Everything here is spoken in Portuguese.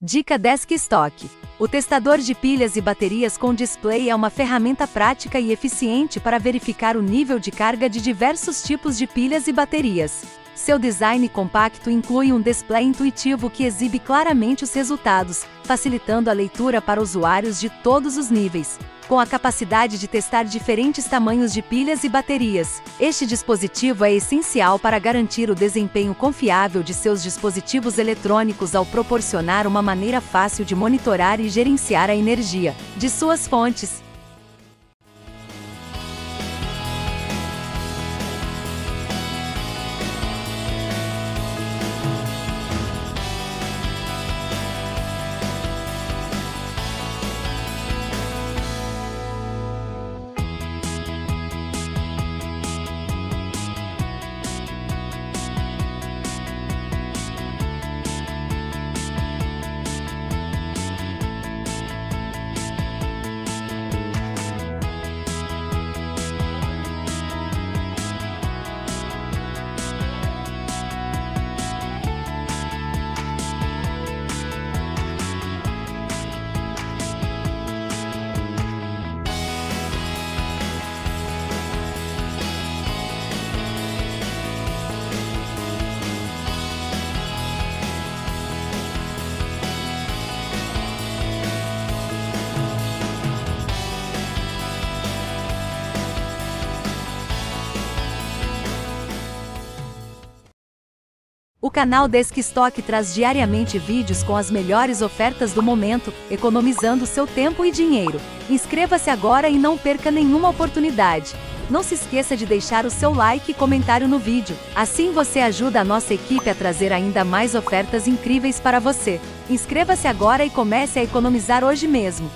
Dica Desk Stock. O testador de pilhas e baterias com display é uma ferramenta prática e eficiente para verificar o nível de carga de diversos tipos de pilhas e baterias. Seu design compacto inclui um display intuitivo que exibe claramente os resultados, facilitando a leitura para usuários de todos os níveis com a capacidade de testar diferentes tamanhos de pilhas e baterias. Este dispositivo é essencial para garantir o desempenho confiável de seus dispositivos eletrônicos ao proporcionar uma maneira fácil de monitorar e gerenciar a energia de suas fontes. O canal Deskstock traz diariamente vídeos com as melhores ofertas do momento, economizando seu tempo e dinheiro. Inscreva-se agora e não perca nenhuma oportunidade. Não se esqueça de deixar o seu like e comentário no vídeo. Assim você ajuda a nossa equipe a trazer ainda mais ofertas incríveis para você. Inscreva-se agora e comece a economizar hoje mesmo.